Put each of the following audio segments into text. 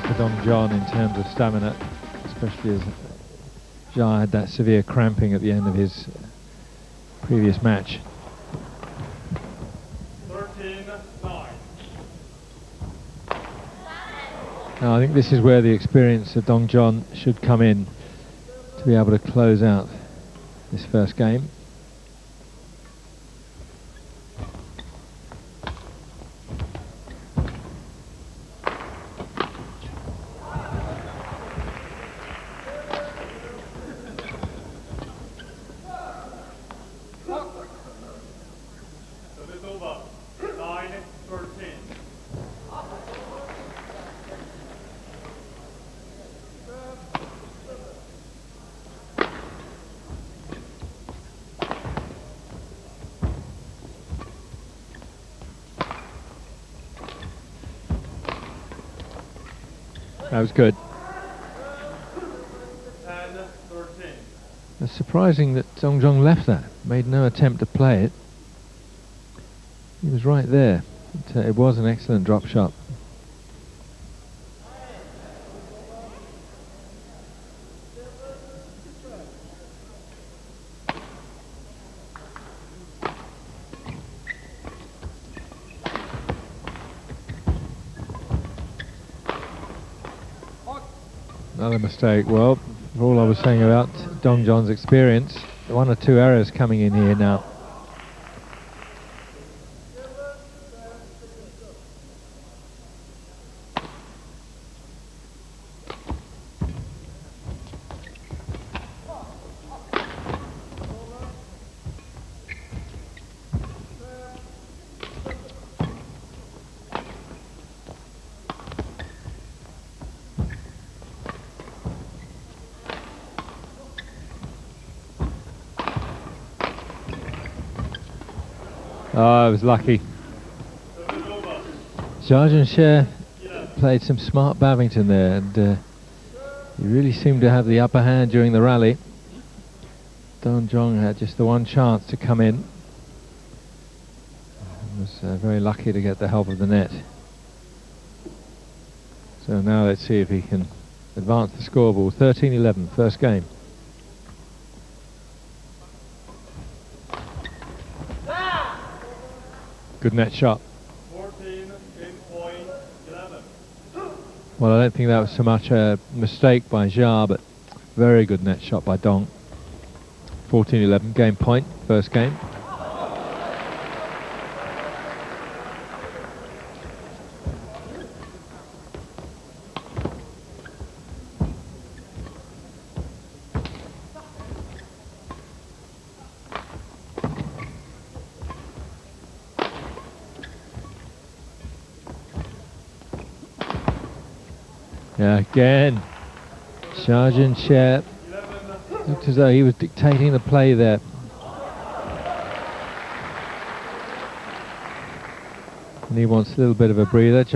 for Dong Jiong in terms of stamina, especially as Xia had that severe cramping at the end of his previous match. 13 Now I think this is where the experience of Dong Jiong should come in to be able to close out this first game. That was good. It's surprising that Dong Jiong left that, made no attempt to play it. He was right there. It, uh, it was an excellent drop shot. Another mistake. Well, for all I was saying about Dong Jiong's experience, one or two errors coming in here now. Oh, I was lucky. Xia Xuanze played some smart badminton there and uh, he really seemed to have the upper hand during the rally. Dong Jiong had just the one chance to come in. was uh, very lucky to get the help of the net. So now let's see if he can advance the scoreboard. 13-11, first game. Good net shot. 14, well, I don't think that was so much a mistake by Xia, but very good net shot by Dong. 14-11, game point, first game. Again. Xia Xuanze looked as though he was dictating the play there. And he wants a little bit of a breather.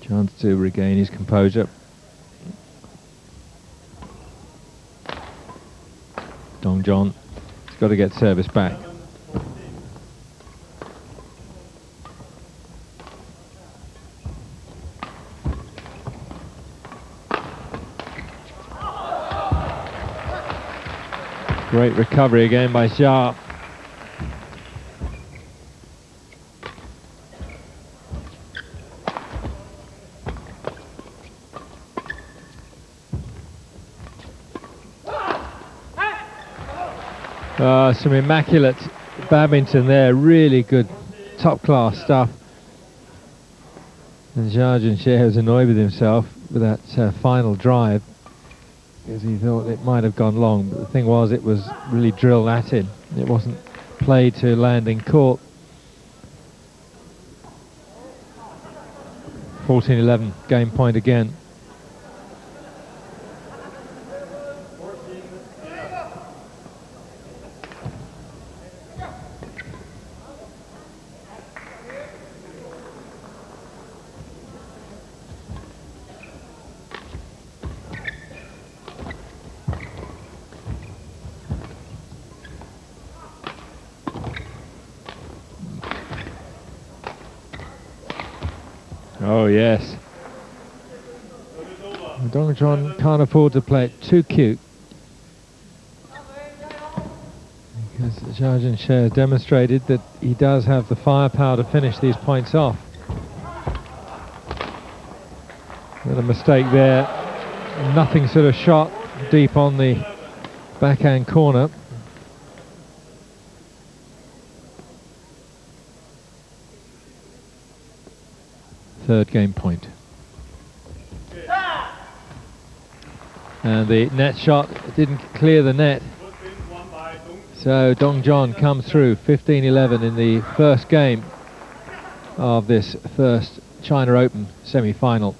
Chance to regain his composure. Dong Jiong He's got to get service back. Great recovery again by Sharp. Uh, some immaculate badminton there, really good top class stuff. And Xia Xuanze was annoyed with himself with that uh, final drive because he thought it might have gone long. But the thing was, it was really drilled at him. It wasn't played to landing court. 14-11, game point again. Oh, yes. Dong Jiong can't afford to play it too cute. Because Xia Xuanze has demonstrated that he does have the firepower to finish these points off. A mistake there. Nothing sort of shot deep on the backhand corner. Third game point. And the net shot didn't clear the net. So Dong Jiong comes through 15-11 in the first game of this first China Open semi-final.